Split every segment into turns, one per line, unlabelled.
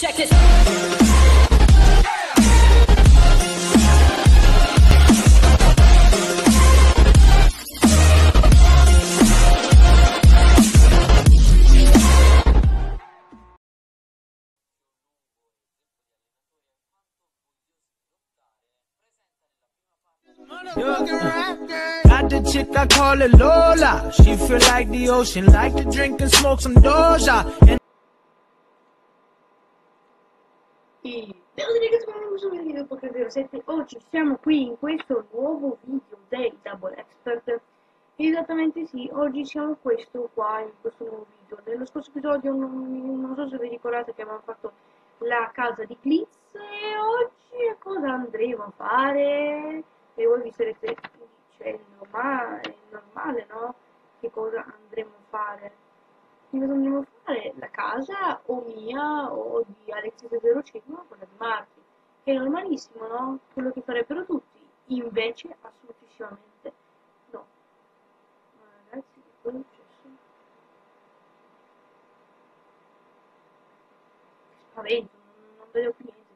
Check this.
Got the chick I call her Lola. She feel like the ocean, like to drink and smoke some Doja. And
Ciao ragazzi, come sono il video Poker 07 Oggi siamo qui in questo nuovo video dei Double Expert Esattamente sì, oggi siamo questo qua in questo nuovo video Nello scorso episodio non, non so se vi ricordate che abbiamo fatto la casa di Glitz E oggi cosa andremo a fare? E voi vi sarete dicendo ma è normale no? Che cosa andremo a fare? Che cosa andremo a fare? Casa o mia o di Alexis05 o quella di Marchi, che è normalissimo, no? Quello che farebbero tutti, invece assolutissimamente no. Ma ragazzi, che cosa è successo? Spavento, non, non vedo più niente.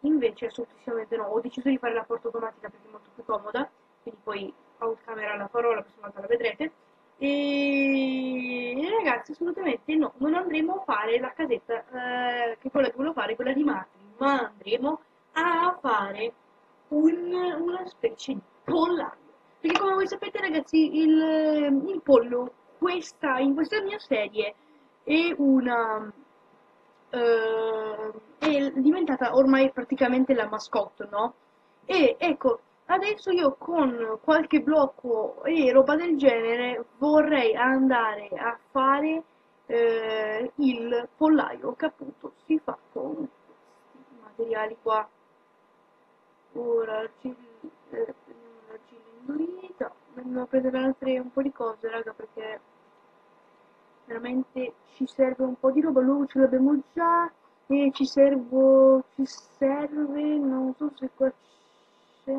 Invece assolutissimamente no, ho deciso di fare la porta automatica perché è molto più comoda, quindi poi out camera la farò, la prossima volta la vedrete. E ragazzi, assolutamente no, non andremo a fare la casetta eh, che quella che volevo fare, quella di Matri, ma andremo a fare un, una specie di pollaio. Perché come voi sapete ragazzi, il, il pollo questa, in questa mia serie è una... eh, è diventata ormai praticamente la mascotte, no? E ecco, Adesso io con qualche blocco e roba del genere vorrei andare a fare eh, il pollaio che appunto si fa con questi materiali qua. Ora l'argilla eh, indurita, andiamo a prendere altre un po' di cose raga perché veramente ci serve un po' di roba, l'uovo ce l'abbiamo già e ci servo, ci serve, non so se qua c'è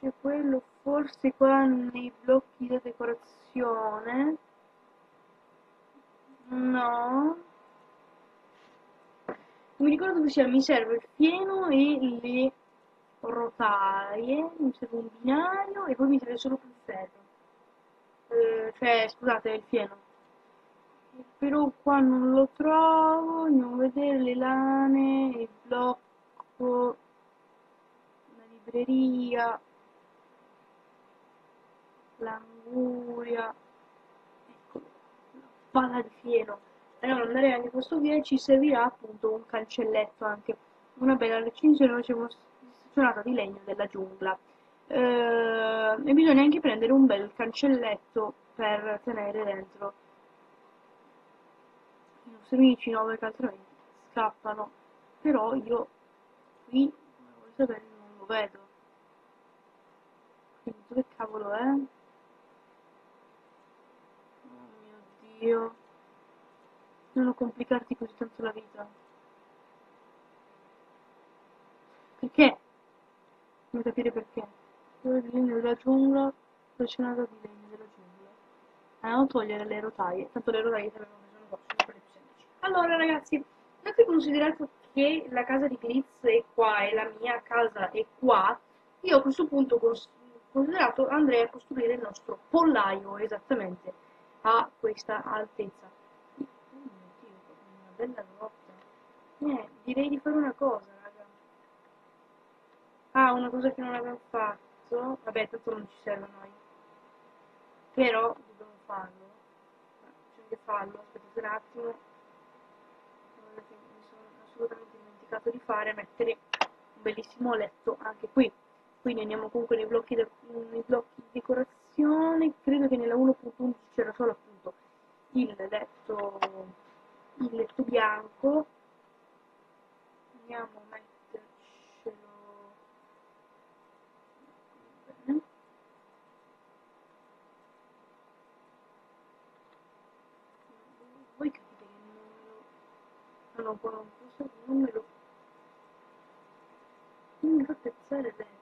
c'è quello forse qua nei blocchi da decorazione. No. Mi ricordo dove sia mi serve il fieno e le rotaie mi serve un binario e poi mi serve solo più ferro. Eh, cioè scusate il fieno. Però qua non lo trovo andiamo a vedere le lane il blocco la libreria l'anguria, ecco, una palla di fieno. Allora andare anche questo via ci servirà appunto un cancelletto anche, una bella recinzione stazionata di legno della giungla. Eh, e bisogna anche prendere un bel cancelletto per tenere dentro i nostri amici no perché altrimenti scappano però io qui come sapete non lo vedo quindi dove cavolo è? Dio. Non complicarti così tanto la vita. Perché? Non capire perché. Dove legno della giungla, frecciata di legno della giungla. Ah, non togliere le rotaie, tanto le rotaie sapevano che sono qua, sono quelle più semplici. Allora ragazzi, dato considerato che la casa di Glitz è qua e la mia casa è qua, io a questo punto considerato andrei a costruire il nostro pollaio esattamente a questa altezza. Oh mio Dio, una bella grotta. Eh, direi di fare una cosa, raga. Ah, una cosa che non abbiamo fatto. Vabbè, tanto non ci serve noi. Però dobbiamo farlo. C'è che farlo, aspettate un attimo. Mi sono assolutamente dimenticato di fare, mettere un bellissimo letto anche qui. Quindi andiamo comunque nei blocchi, de nei blocchi di decorazione. Credo che nella 1.11 c'era solo appunto il letto, il letto bianco. Andiamo a mettercelo. Voi capite che non lo... No, non posso, non me lo... Non mi fa pezzare il letto.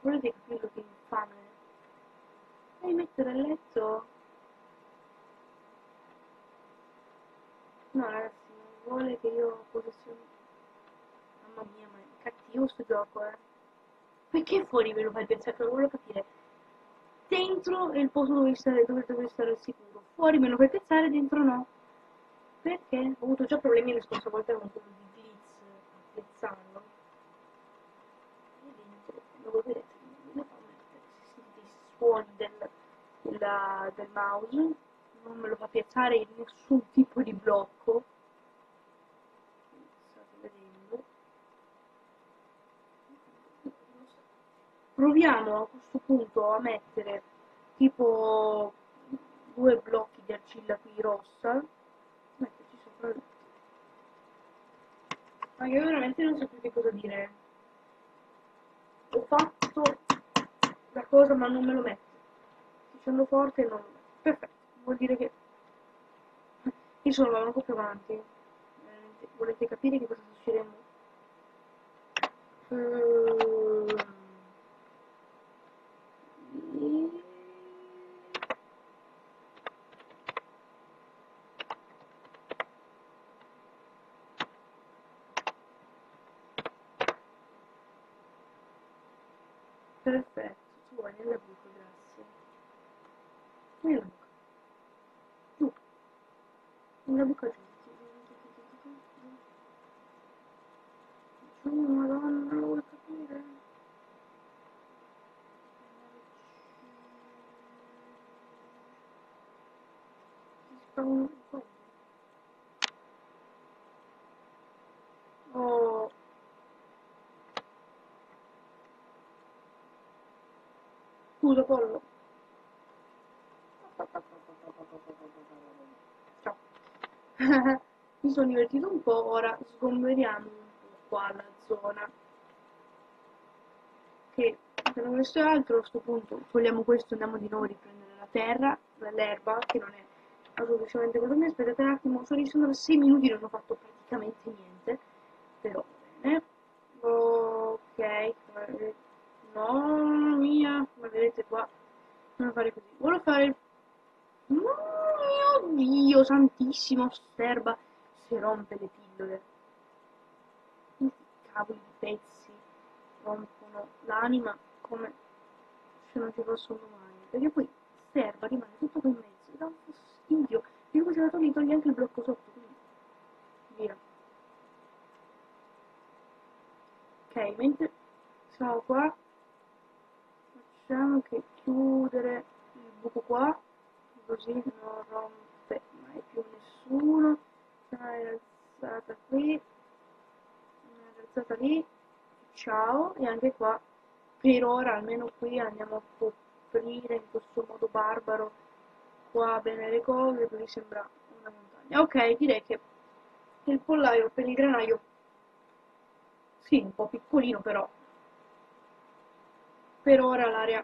Volete capire che infame? Devi mettere il letto? No ragazzi, vuole che io possezioni. Mamma mia, ma è cattivo sto gioco, eh. Perché fuori me lo fai piazzare? Lo voglio capire. Dentro è il posto dove stare, dove, dove stare al sicuro. Fuori me lo fai piazzare, dentro no. Perché? Ho avuto già problemi le scorse volte con quello di Glitz a piazzarlo. Vedete, lo vedete, non fa mettere. Se sentite i suoni del, del, del mouse, non me lo fa piazzare in nessun tipo di blocco. Proviamo a questo punto a mettere tipo due blocchi di argilla qui rossa. Metterci sopra. Ma io veramente non so più che cosa dire. Ho fatto la cosa ma non me lo metto dicendo forte non perfetto. Vuol dire che insomma un po' più avanti. Volete capire che cosa sta succedendo uh, Perfetto, tu vuoi nella buca, grazie. Nella buca. Giù. Nella buca giù. Giù, madonna, lo vuoi capire? Ti sparo un po'. Oh. Scusa Pollo. Ciao. Mi sono divertito un po', ora sgomberiamo un po' qua la zona. Che se non avesse altro a questo punto togliamo questo andiamo di nuovo a riprendere la terra, l'erba, che non è assolutamente quello che mi aspettate un attimo, sono sono da 6 minuti non ho fatto praticamente niente, però bene. Ok, no mia, ma vedete qua, non fare così, vuole fare, mio dio santissimo, sterba, si rompe le pillole, questi cavoli di pezzi rompono l'anima come se non ci fossero domani, perché poi sterba rimane tutto qui in mezzo, dà un fastidio, io se la togli togli anche il blocco sotto, quindi via. Ok, mentre siamo qua facciamo che chiudere il buco qua così non rompe mai più nessuno. Una alzata qui una alzata lì. Ciao e anche qua per ora almeno qui andiamo a coprire in questo modo barbaro qua bene le cose così sembra una montagna. Ok direi che il pollaio per il granaio sì un po' piccolino però per ora l'area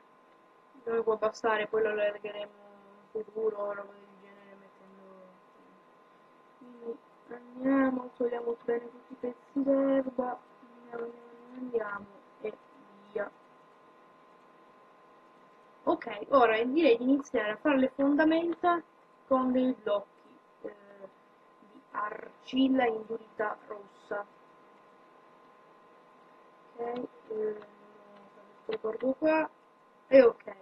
dove può bastare, poi lo allargheremo in futuro o roba del genere mettendo quindi andiamo, togliamo bene tutti i pezzi d'erba andiamo, andiamo, andiamo e via. Ok, ora direi di iniziare a fare le fondamenta con dei blocchi eh, di argilla indurita rossa. Ok eh, ricordo qua. E ok.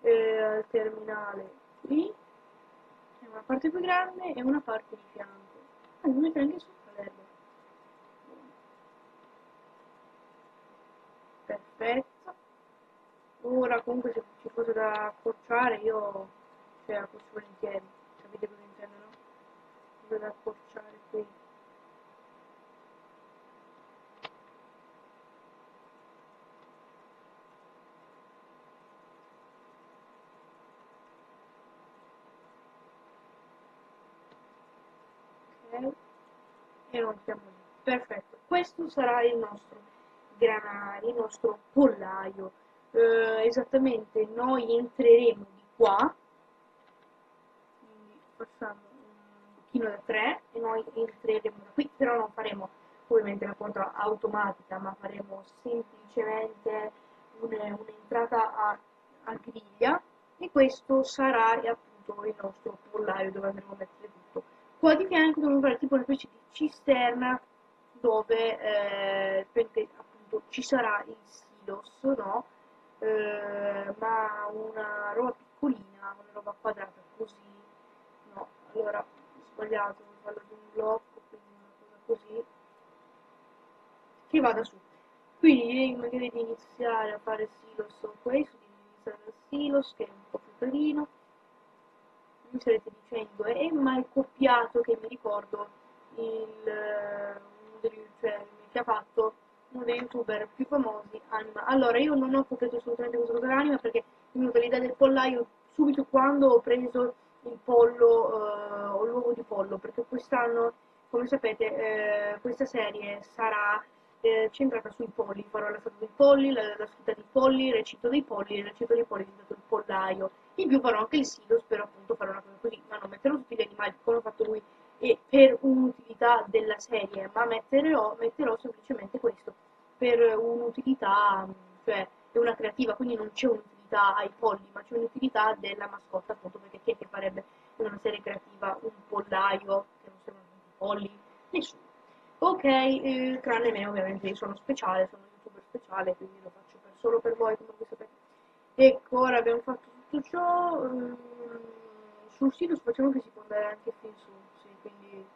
E al terminale qui. C'è una parte più grande e una parte di fianco. Ah, devo mettere anche sopra l'erba perfetto. Ora comunque se ci fosse da accorciare io cioè accorcio volentieri. Sapete cosa intendo no? Da accorciare qui e siamo lì. Perfetto, questo sarà il nostro granaio, il nostro pollaio. Eh, esattamente, noi entreremo di qua, quindi facciamo un pochino da 3 e noi entreremo da qui, però non faremo ovviamente la porta automatica, ma faremo semplicemente un'entrata a, a griglia e questo sarà appunto il nostro pollaio dove andremo a mettere qua di fianco dobbiamo fare tipo una specie di cisterna dove eh, appunto ci sarà il silos, no? Eh, ma una roba piccolina, una roba quadrata così, no? Allora, ho sbagliato, farlo di un blocco, quindi una cosa così, che vada su. Quindi magari di iniziare a fare silos questo, di iniziare dal silos che è un po' più carino. Mi starete dicendo, è mai copiato che mi ricordo il, cioè, che ha fatto uno dei youtuber più famosi, Anima. Allora, io non ho copiato assolutamente questa cosa dell'anima perché mi è l'idea del pollaio subito quando ho preso il pollo eh, o l'uovo di pollo, perché quest'anno, come sapete, eh, questa serie sarà eh, centrata sui polli, farò la statua dei polli, la, la scritta dei polli, recito dei polli, il recito dei polli è diventato il pollaio. In più farò anche il silos, però appunto farò una cosa così, ma non metterò tutti gli animali come ha fatto lui e per un'utilità della serie, ma metterò, metterò semplicemente questo per un'utilità, cioè è una creativa, quindi non c'è un'utilità ai polli, ma c'è un'utilità della mascotta appunto, perché chi è che farebbe in una serie creativa un pollaio che non sembrano polli? Nessuno. Ok, tranne me ovviamente, io sono speciale, sono youtuber speciale, quindi lo faccio per, solo per voi, come sapete. Ecco, ora abbiamo fatto tutto ciò. Mm, sul sito facciamo che si può andare anche fin su, sì, quindi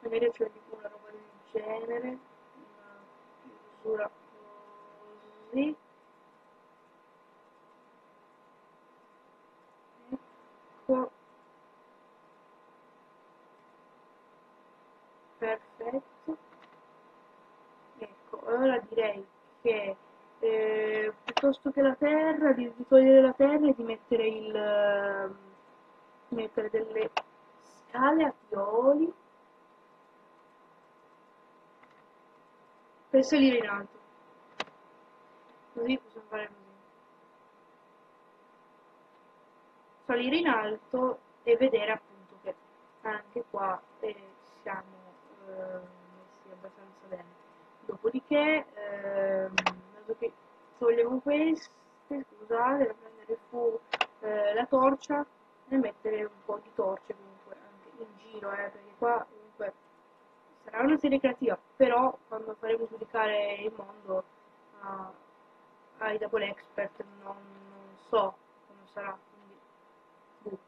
magari c'è tipo una roba del genere, una chiusura così. Ecco. perfetto ecco allora direi che eh, piuttosto che la terra di, di, togliere la terra e di mettere il uh, mettere delle scale a pioli salire in alto così possiamo fare così salire in alto e vedere appunto che anche qua eh, siamo messi abbastanza bene. Dopodiché, dato che togliamo queste, scusate, da prendere fu eh, la torcia e mettere un po' di torce comunque anche in giro, eh, perché qua sarà una serie creativa, però quando faremo giudicare il mondo uh, ai double expert non, non so come sarà. Quindi, boh.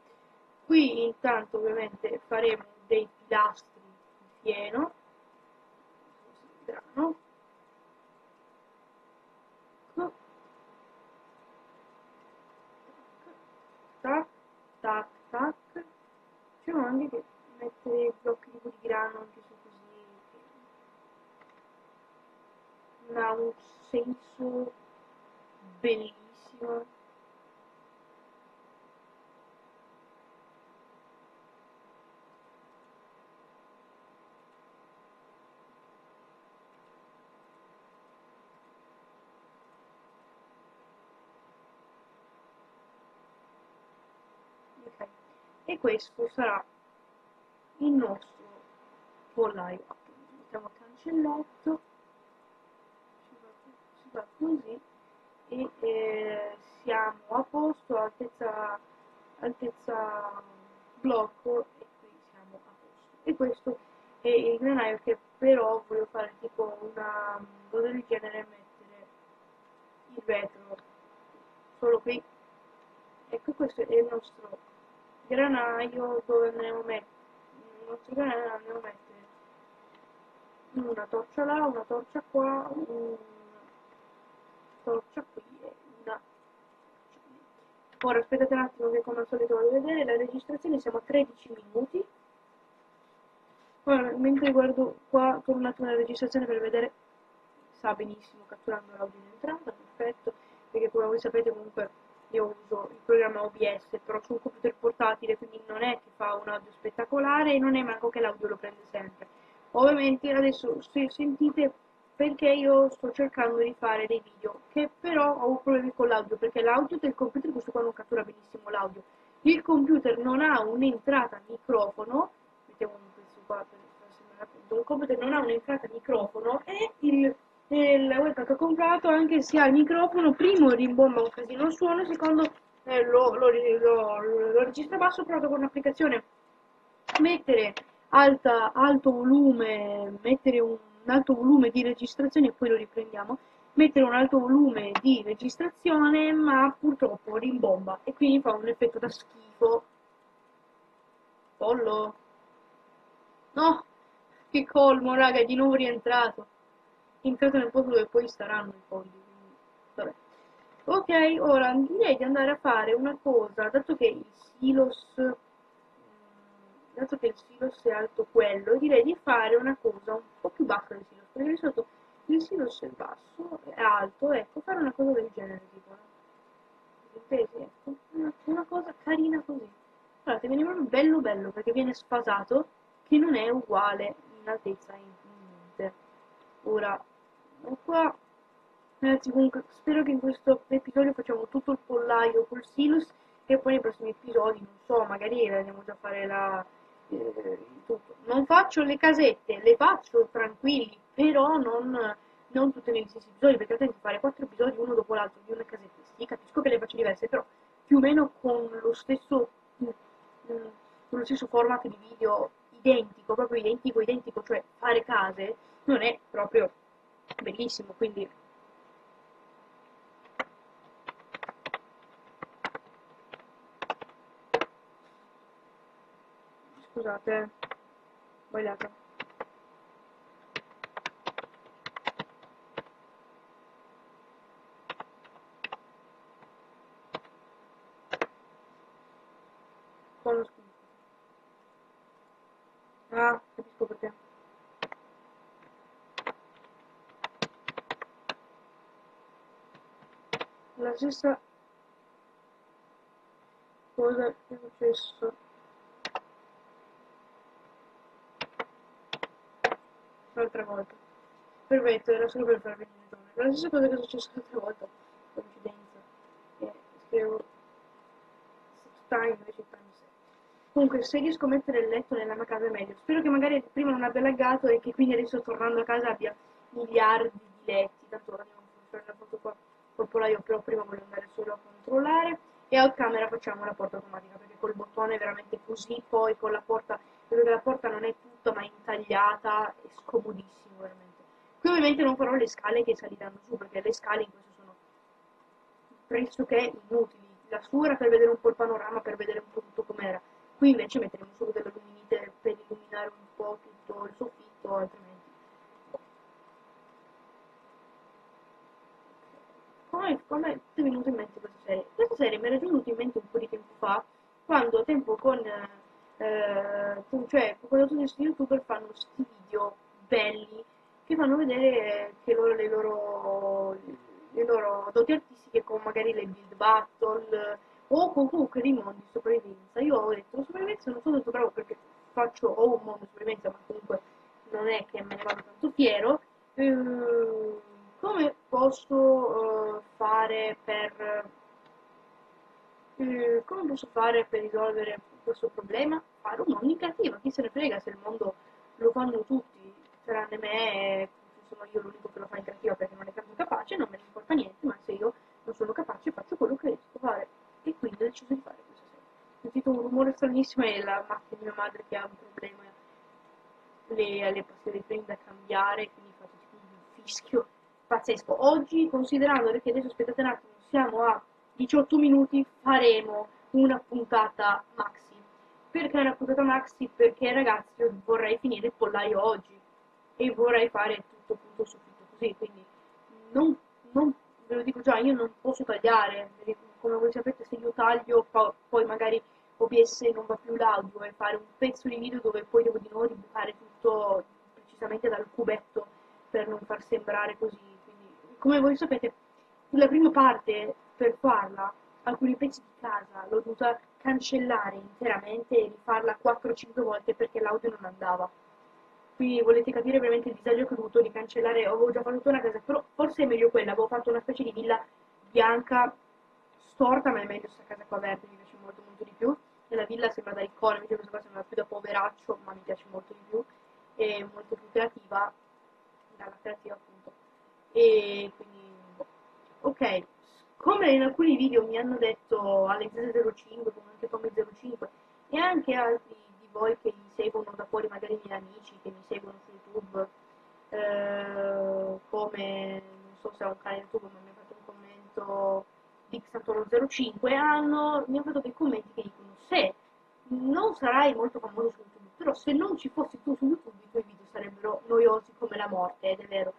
Qui intanto ovviamente faremo dei pilastri pieno grano tac tac tac facciamo anche che mettere i blocchi di grano anche su così che ha un senso bellissimo. E questo sarà il nostro pollaio mettiamo cancelletto fa così e eh, siamo a posto altezza, altezza blocco e qui siamo a posto. E questo è il granaio che però voglio fare tipo una cosa del genere mettere il vetro solo qui. Ecco questo è il nostro granaio dove andremo a mettere il nostro granaio andremo a mettere una torcia là, una torcia qua, una torcia qui e una ora aspettate un attimo che come al solito voglio vedere la registrazione siamo a 13 minuti. Ora mentre guardo qua torno un attimo alla registrazione per vedere sa benissimo catturando l'audio in entrata perfetto perché come voi sapete comunque io uso il programma OBS però su un computer portatile quindi non è che fa un audio spettacolare e non è manco che l'audio lo prende sempre. Ovviamente adesso se sentite perché io sto cercando di fare dei video che però ho problemi con l'audio perché l'audio del computer questo qua non cattura benissimo l'audio. Il computer non ha un'entrata microfono mettiamo questo qua per il computer non ha un'entrata microfono e il il webcam che ho comprato anche se ha il microfono primo rimbomba un casino il suono secondo eh, lo, lo, lo, lo registra basso provato con un'applicazione mettere alta, alto volume mettere un, un alto volume di registrazione e poi lo riprendiamo. Mettere un alto volume di registrazione ma purtroppo rimbomba e quindi fa un effetto da schifo. Pollo? No! Che colmo raga è di nuovo rientrato. Entrato nel posto dove poi staranno i polli vabbè. Ok ora direi di andare a fare una cosa dato che il silos dato che il silos è alto quello direi di fare una cosa un po' più bassa del silos perché di solito il silos è basso è alto ecco fare una cosa del genere tipo no? ecco una, una cosa carina così guardate viene proprio bello bello perché viene sfasato che non è uguale in altezza in niente ora qua ragazzi comunque spero che in questo episodio facciamo tutto il pollaio col silus e poi nei prossimi episodi non so magari andiamo già a fare la non faccio le casette le faccio tranquilli però non, non tutte negli stessi episodi perché altrimenti fare quattro episodi uno dopo l'altro di una casetta. Sì capisco che le faccio diverse però più o meno con lo stesso mm, mm, con lo stesso format di video identico proprio identico identico cioè fare case non è proprio bellissimo quindi scusate sbagliato Quello schifo. Ah, capisco perché. La stessa cosa che è successo l'altra volta. Perfetto, era solo per farvi vedere. La stessa cosa che è successo l'altra volta. Coincidenza. E scrivo time invece time set. Comunque, se riesco a mettere il letto nella mia casa è meglio. Spero che magari prima non abbia laggato e che quindi adesso tornando a casa abbia miliardi di letti. Tanto ora a fare la foto qua col polaio, però prima voglio andare solo a controllare. E out camera facciamo la porta automatica, perché col bottone è veramente così, poi con la porta, che la porta non è tutta ma intagliata, è scomodissimo veramente. Qui ovviamente non farò le scale che saliranno su, perché le scale in questo sono pressoché inutili. La sua era per vedere un po' il panorama, per vedere un po' tutto com'era. Qui invece metteremo solo delle luminite per illuminare un po' tutto il soffitto, altrimenti come, come è venuto in mente questa serie? Questa serie mi era venuta in mente un po' di tempo fa, quando tempo con, eh, cioè, quando tutti questi youtuber fanno questi video belli che fanno vedere che loro, le, loro, le loro doti artistiche con magari le build battle o comunque dei mondi di sopravvivenza. Io ho detto, sopravvivenza non sono tanto bravo perché faccio ho un mondo di sopravvivenza, ma comunque non è che me ne vado tanto fiero. Eh, come posso uh, fare per uh, come posso fare per risolvere questo problema? Fare un'unica attiva, chi se ne frega se il mondo lo fanno tutti, tranne me, sono io l'unico che lo fa in creativa perché non è tanto capace, non me ne importa niente, ma se io non sono capace faccio quello che riesco a fare. E quindi ho deciso di fare questa serie. Ho sentito un rumore stranissimo e la macchina di mia madre che ha un problema, le, le passioni di da cambiare, quindi faccio tipo un fischio pazzesco. Oggi, considerando che adesso aspettate un attimo, siamo a 18 minuti, faremo una puntata maxi. Perché una puntata maxi? Perché ragazzi io vorrei finire il pollaio oggi e vorrei fare tutto punto su tutto così, quindi non, non, ve lo dico già, io non posso tagliare, come voi sapete se io taglio poi magari OBS non va più l'audio e fare un pezzo di video dove poi devo di nuovo ribucare tutto precisamente dal cubetto per non far sembrare così come voi sapete, la prima parte per farla, alcuni pezzi di casa l'ho dovuta cancellare interamente e rifarla 4-5 volte perché l'audio non andava. Quindi volete capire veramente il disagio che ho dovuto di cancellare, avevo già fatto una casa, però forse è meglio quella, avevo fatto una specie di villa bianca storta, ma è meglio questa casa qua verde, mi piace molto molto di più. E la villa sembra da icona, invece questa qua sembra più da poveraccio, ma mi piace molto di più, e molto più creativa, dalla creativa appunto. E quindi ok come in alcuni video mi hanno detto Alex05, come anche Tommy05 e anche altri di voi che mi seguono da fuori, magari i miei amici che mi seguono su YouTube, eh, come non so se ha un canale YouTube ma mi ha fatto un commento di Xantoro05 hanno, mi hanno fatto dei commenti che dicono se non sarai molto famoso su YouTube, però se non ci fossi tu su YouTube i tuoi video sarebbero noiosi come la morte, ed è vero.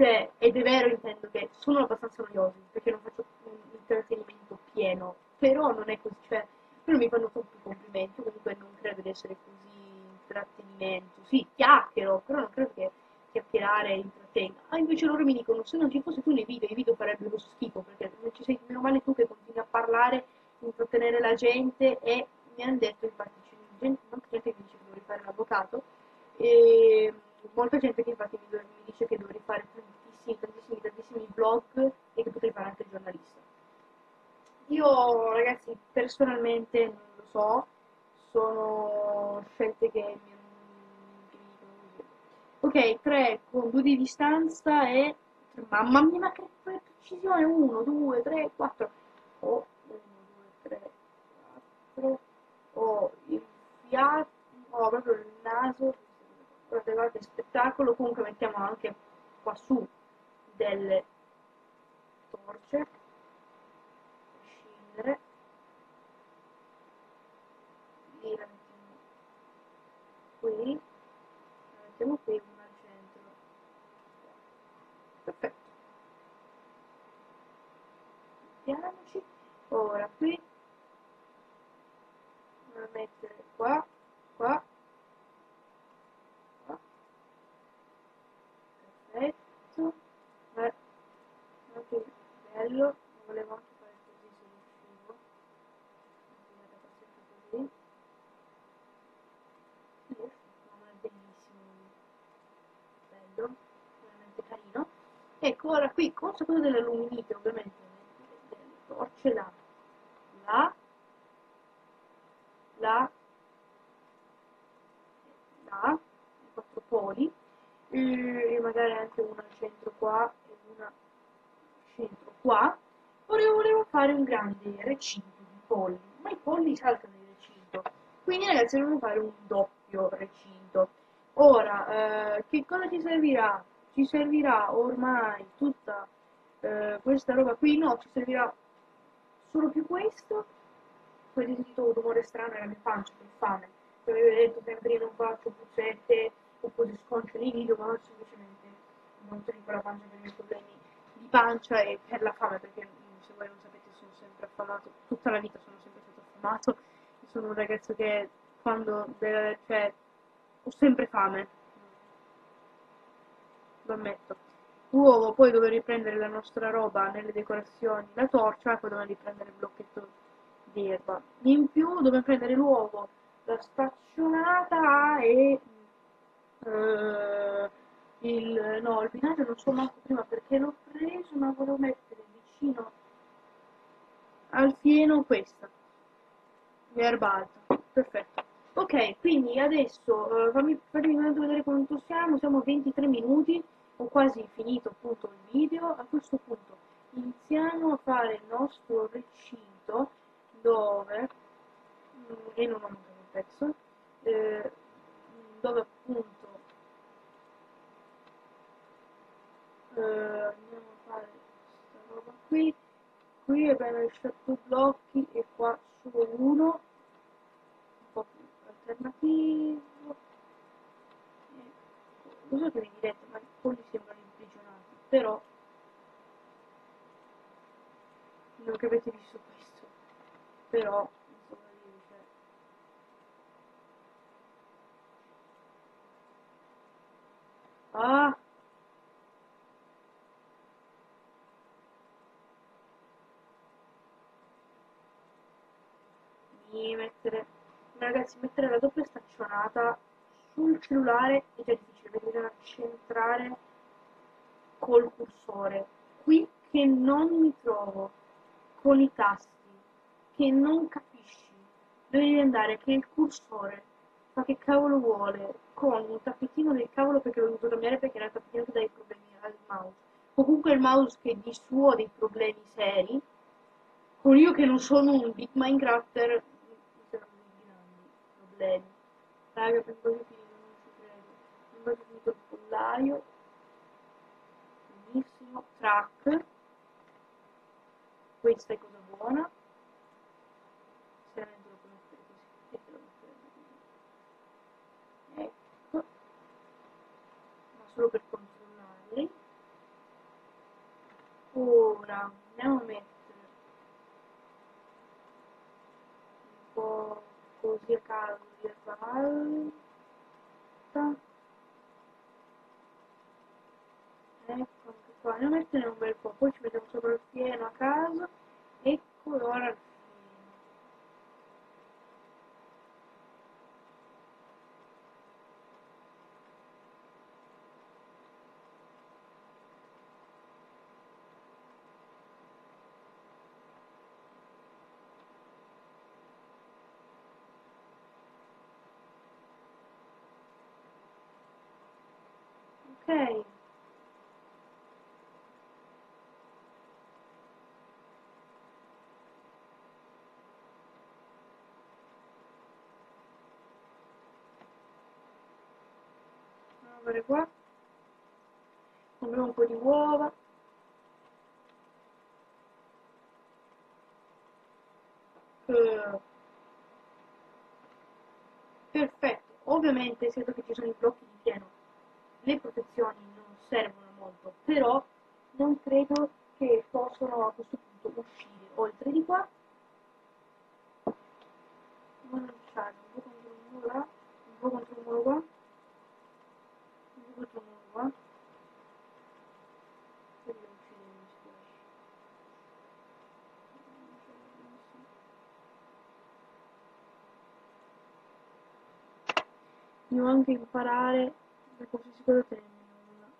Cioè, ed è vero intendo che sono abbastanza noiosi, perché non faccio un intrattenimento pieno, però non è così, cioè, però mi fanno tutti complimenti, comunque non credo di essere così intrattenimento, sì, chiacchiero, però non credo che chiacchierare intrattenga. Ah, invece loro mi dicono, se non ci fosse tu nei video, i video farebbero schifo, perché non ci sei, meno male tu che continui a parlare, intrattenere la gente e mi hanno detto, infatti, c'è gente, molta gente che dice che dovrei fare l'avvocato, e molta gente che infatti mi, dice che dovrei fare tantissimi, tantissimi, tantissimi vlog e che potrei fare anche il giornalista. Io, ragazzi, personalmente non lo so, sono scelte che mi Ok, 3 con 2 di distanza e... Mamma mia, ma che precisione! 1, 2, 3, 4. Oh, 1, 2, 3, 4. Ho il fiato, ho proprio il naso. Guardate, guardate, spettacolo. Comunque mettiamo anche qua su delle torce. Scendere. Lì la mettiamo qui mettiamo qui una al centro perfetto mettiamoci ora qui da mettere qua qua perfetto beh anche bello volevo anche fare così. Se riuscivo. Ecco, ora qui con quello delle luminite, ovviamente, delle torce là, là, là, là, i quattro poli, e magari anche una al centro qua e una al centro qua. Ora volevo fare un grande recinto di polli, ma i polli saltano il recinto, quindi ragazzi devo fare un doppio recinto Ora, eh, che cosa ci servirà? Ci servirà ormai tutta eh, questa roba qui? No, ci servirà solo più questo. Poi ho sentito un rumore strano nella mia pancia, per fame. Come vi detto, sempre io non faccio puzzette o cose sconce nei video, ma semplicemente non tengo la pancia per i miei problemi pancia e per la fame, perché se voi non sapete sono sempre affamato, tutta la vita sono sempre stato affamato. Sono un ragazzo che quando deve, cioè, ho sempre fame. Lo ammetto. Uovo, poi dovevo riprendere la nostra roba nelle decorazioni, la torcia, e poi dovevo riprendere il blocchetto di erba. In più dovevo prendere l'uovo, la staccionata e uh, il, no, il binario non so manco prima perché l'ho preso, ma volevo mettere vicino al fieno questa. L'erba alta. Perfetto. Ok, quindi adesso uh, fammi, fatemi vedere quanto siamo, siamo a 23 minuti, ho quasi finito appunto il video, a questo punto iniziamo a fare il nostro recinto dove, mm, e non ho un pezzo, eh, dove appunto eh, andiamo a fare questa roba qui, qui abbiamo lasciato blocchi e qua solo uno, alternativo. Lo so che mi direte ma i polli sembrano imprigionati però non che avete visto questo. Però insomma cioè ah mi mettere ragazzi mettere la doppia staccionata sul cellulare è già difficile bisogna centrare col cursore. Qui che non mi trovo con i tasti che non capisci. Devi andare che il cursore fa che cavolo vuole con un tappetino del cavolo perché l'ho dovuto cambiare perché era il tappetino che dà i problemi al mouse. Comunque il mouse che di suo ha dei problemi seri, con io che non sono un big Minecrafter, problemi. Raga, per quasi finito, non ci credo. Non quasi finito il pollaio. Benissimo. Track. Questa è cosa buona. Sinceramente lo puoi mettere così. E te lo mettere così. Ecco. Ma solo per controllarli. Ora andiamo a mettere un po' così a caso di alta. Ecco anche qua, a mettere un bel po', poi ci mettiamo sopra il fieno a caso. Ecco ora il fieno. Ok. Vedere qua. Compriamo un po' di uova. Eh, Perfetto. Ovviamente, essendo che ci sono i blocchi di pieno, le protezioni non servono molto, però non credo che possano a questo punto uscire oltre di qua. Non lanciare un po' contro un muro un po' contro il muro qua. E devo uscire, mi dispiace. Devo anche imparare da qualsiasi cosa termina.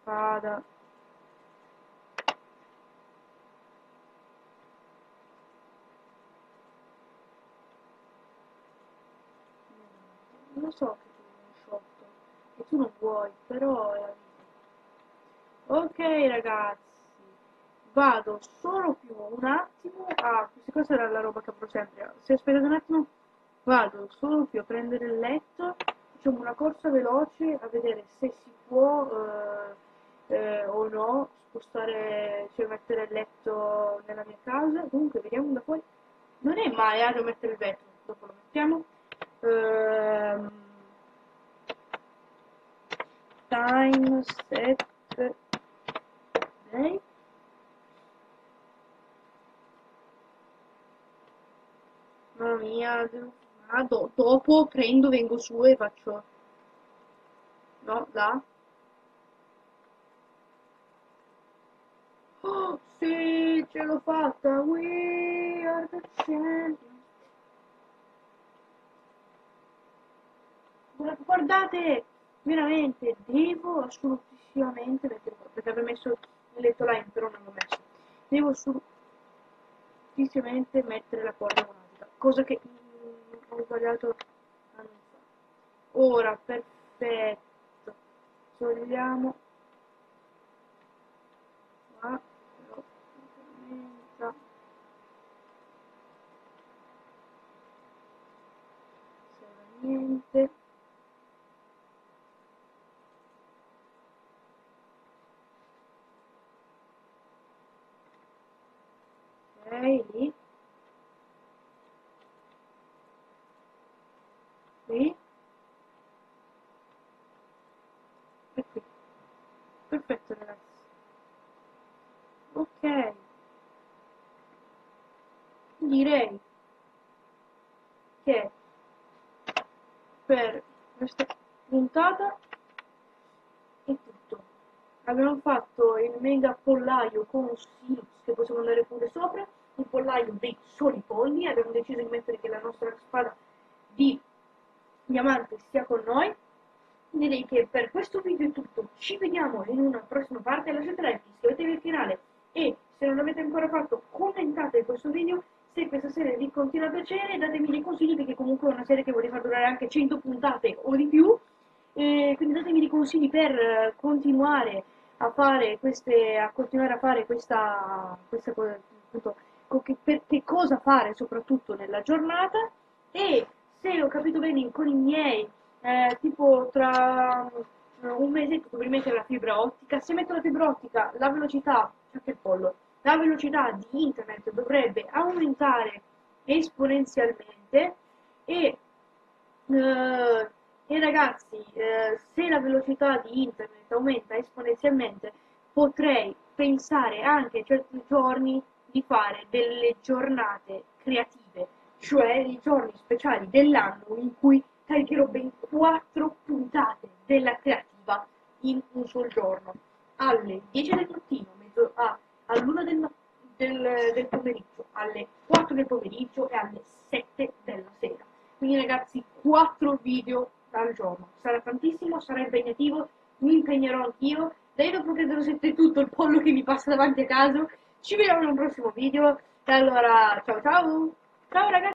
Spada. Lo so che tu sei un sciotto, che tu non vuoi, però vita. Ok ragazzi, vado solo più un attimo a... questa cosa era la roba che apro sempre. Se aspettate un attimo, vado solo più a prendere il letto, facciamo una corsa veloce a vedere se si può eh, eh, o no spostare, cioè mettere il letto nella mia casa. Comunque vediamo da fuori. Non è mai a mettere il vetro, dopo lo mettiamo. Ehm, time set play. Mamma mia, ah, do- dopo prendo, vengo su e faccio... No, là. Oh, sì, ce l'ho fatta! We are the champions! Guarda- Guardate, veramente, devo assolutissimamente mettere perché avevo messo il letto là, però non l'ho messo. Devo assolutissimamente mettere la corda automatica, cosa che mm, ho sbagliato anni. Ora, perfetto, togliamo qua, a niente. Ok, lì. Qui. E qui. Perfetto ragazzi. Ok. Direi che per questa puntata è tutto. Abbiamo fatto il mega pollaio con Silux che possiamo andare pure sopra, un pollaio dei soli polli, abbiamo deciso di mettere che la nostra spada di diamante sia con noi. Direi che per questo video è tutto, ci vediamo in una prossima parte, lasciate like, iscrivetevi al canale e se non l'avete ancora fatto commentate questo video. Se questa serie vi continua a piacere datemi dei consigli perché comunque è una serie che vorrei far durare anche 100 puntate o di più. E quindi datemi dei consigli per eh, continuare a fare queste, a continuare a fare questa, questa appunto, per che cosa fare soprattutto nella giornata. E se ho capito bene con i miei, eh, tipo tra un mesetto dovrei mettere la fibra ottica, se metto la fibra ottica la velocità, anche il pollo, la velocità di internet dovrebbe aumentare esponenzialmente. E, eh, e ragazzi eh, se la velocità di internet aumenta esponenzialmente potrei pensare anche certi giorni di fare delle giornate creative cioè i giorni speciali dell'anno in cui caricherò ben quattro puntate della creativa in un solo giorno. Alle 10 del mattino mezzo a, all'una del, del, del pomeriggio alle 4 del pomeriggio e alle 7 della sera. Quindi ragazzi 4 video al giorno. Sarà tantissimo sarà impegnativo mi impegnerò anch'io. Dai dopo che sentire tutto il pollo che mi passa davanti a caso ci vediamo in un prossimo video. E allora ciao ciao. Ciao ragazzi